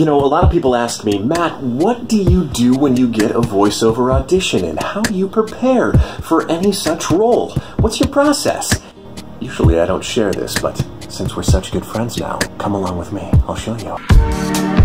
You know, a lot of people ask me, Matt, what do you do when you get a voiceover audition and how do you prepare for any such role? What's your process? Usually I don't share this, but since we're such good friends now, come along with me. I'll show you.